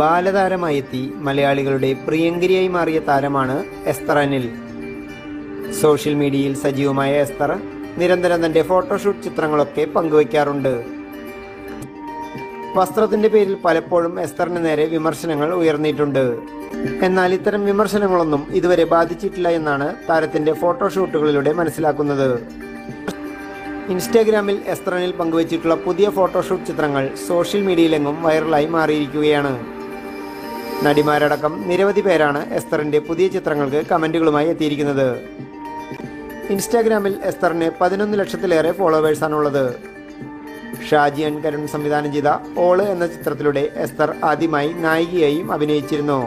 ബാലതാരമായി എത്തി മലയാളികളുടെ പ്രിയങ്കരിയായി മാറിയ താരമാണ് എസ്തർ അനിൽ. സോഷ്യൽ മീഡിയയിൽ സജീവമായ എസ്തർ നിരന്തരം തന്റെ ഫോട്ടോഷൂട്ട് ചിത്രങ്ങളൊക്കെ പങ്കുവയ്ക്കാറുണ്ട്. വസ്ത്രത്തിന്റെ പേരിൽ പലപ്പോഴും എസ്തറിന് നേരെ വിമർശനങ്ങൾ ഉയർന്നിട്ടുണ്ട്. എന്നാൽ ഇത്തരം വിമർശനങ്ങളൊന്നും ഇതുവരെ ബാധിച്ചിട്ടില്ല എന്നാണ് താരത്തിന്റെ ഫോട്ടോഷൂട്ടുകളിലൂടെ മനസ്സിലാക്കുന്നത്. ഇൻസ്റ്റാഗ്രാമിൽ എസ്തറനിൽ പങ്കുവച്ചിട്ടുള്ള പുതിയ ഫോട്ടോഷൂട്ട് ചിത്രങ്ങൾ സോഷ്യൽ മീഡിയയിലെങ്ങും വൈറലായി മാറിയിരിക്കുകയാണ്. നടിമാരടക്കം നിരവധി പേരാണ് എസ്തറിന്റെ പുതിയ ചിത്രങ്ങൾക്ക് കമന്റുകളുമായി എത്തിയിരിക്കുന്നത്. ഇൻസ്റ്റാഗ്രാമിൽ എസ്തറിന് പതിനൊന്ന് ലക്ഷത്തിലേറെ ഫോളോവേഴ്സാണുള്ളത് ഷാജി അൻ കരുൺ സംവിധാനം ചെയ്ത ഓൾ എന്ന ചിത്രത്തിലൂടെ എസ്തർ ആദ്യമായി നായികയായും അഭിനയിച്ചിരുന്നു.